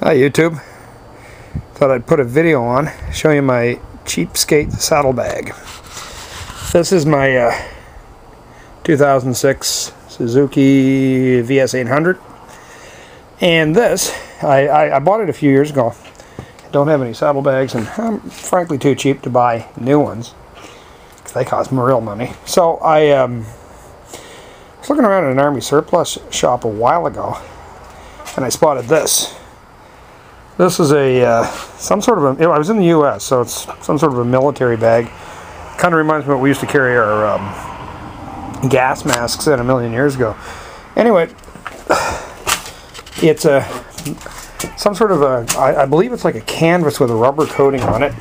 Hi YouTube. Thought I'd put a video on, show you my cheapskate saddlebag. This is my uh, 2006 Suzuki VS800. And this, I, I, I, bought it a few years ago. I don't have any saddlebags and I'm frankly too cheap to buy new ones. Because they cost me real money. So I um, was looking around at an army surplus shop a while ago and I spotted this. This is a uh, some sort of a. I was in the U.S., so it's some sort of a military bag. Kind of reminds me of what we used to carry our um, gas masks in a million years ago. Anyway, it's a some sort of a. I, I believe it's like a canvas with a rubber coating on it,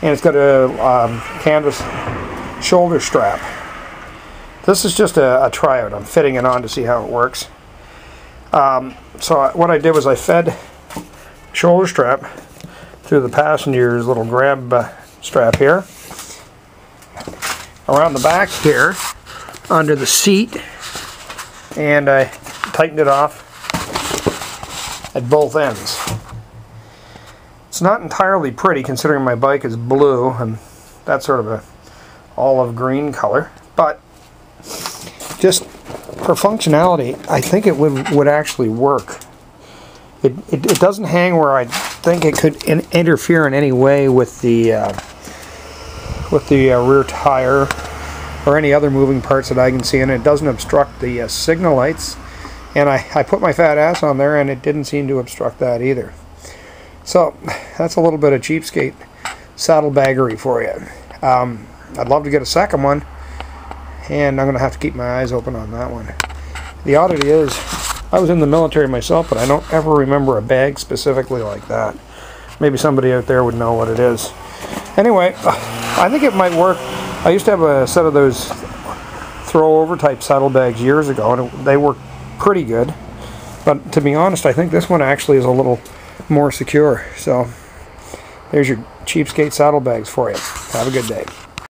and it's got a um, canvas shoulder strap. This is just a, a tryout. I'm fitting it on to see how it works. Um, so what I did was I fed shoulder strap through the passenger's little grab uh, strap here. Around the back here, under the seat, and I tightened it off at both ends. It's not entirely pretty considering my bike is blue and that's sort of a olive green color, but just for functionality, I think it would, would actually work. It, it, it, doesn't hang where I think it could in, interfere in any way with the uh, with the uh, rear tire or any other moving parts that I can see and it doesn't obstruct the uh, signal lights. And I, I put my fat ass on there and it didn't seem to obstruct that either. So that's a little bit of cheapskate saddlebaggery for you. Um, I'd love to get a second one and I'm gonna have to keep my eyes open on that one. The oddity is I was in the military myself, but I don't ever remember a bag specifically like that. Maybe somebody out there would know what it is. Anyway, uh, I think it might work. I used to have a set of those throw over type saddlebags years ago, and they worked pretty good. But to be honest, I think this one actually is a little more secure. So there's your cheapskate saddlebags for you. Have a good day.